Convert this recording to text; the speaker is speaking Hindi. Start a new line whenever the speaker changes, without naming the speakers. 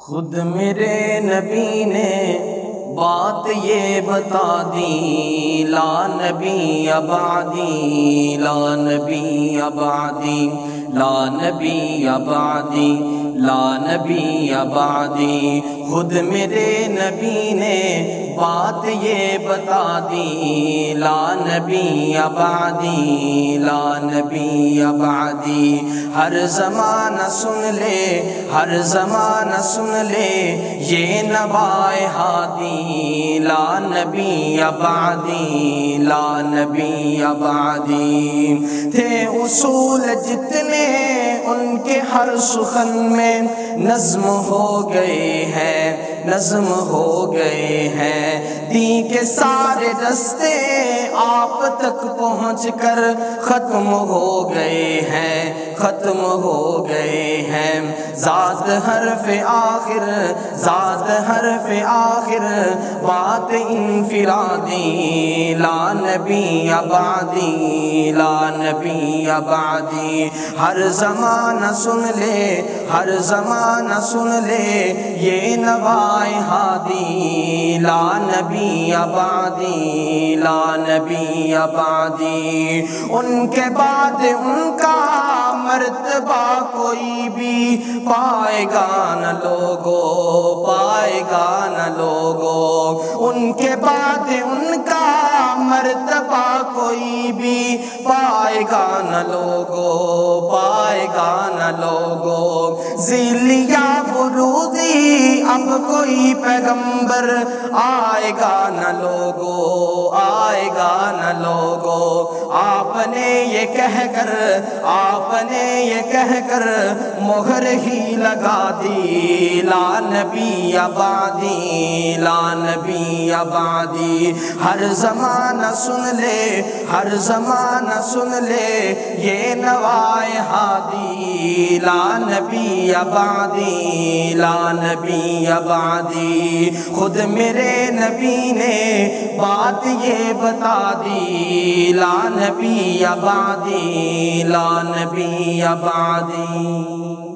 खुद मेरे नबी ने बात ये बता दी, ला नबी अबादी, ला नबी अबादी, ला नबी अबादी, ला नबी अबादी। खुद मेरे नबी ने बात ये बता दी, ला नबी अबादी, ला नबी अबादी। हर जमाना सुन ले, हर जमाना सुन ले, ये नवाए हादी, ला नबी अबादी, ला नबी अबादी। थे उसूल जितने, उनके हर सुखन में नज्म हो गए हैं, नज्म हो गए हैं। दी के सारे रस्ते आप तक पहुँच कर ख़त्म हो गए हैं, ख़त्म हो गए हैं। ज़ात हरफ आखिर, ज़ात हरफ आखिर, बात इनफिरादी, ला नबी आबादी ला नबी आबादी हर ज़माना सुन ले, हर ज़माना सुन ले, ये नवा हादी, ला नबी आबादी ला नबी आबादी उनके बाद उनका मर्तबा कोई भी पाएगा न लोगो, पाएगा न लोगो। उनके बाद उनका मर्तबा कोई भी पाएगा न लोगो, पाएगा न लोगो। जिलिया बुरूदी अब कोई पैगंबर आएगा न लोगो न लोगो, आपने ये कहकर, आपने ये कहकर मोहर ही लगा दी लान भी आबादी लान भी आबादी हर जमाना सुन ले, हर जमाना सुन ले, ये नवाए हादी ला नबी आबादी, ला नबी आबादी। खुद मेरे नबी ने बात ये बता दी, ला नबी आबादी, ला नबी आबादी।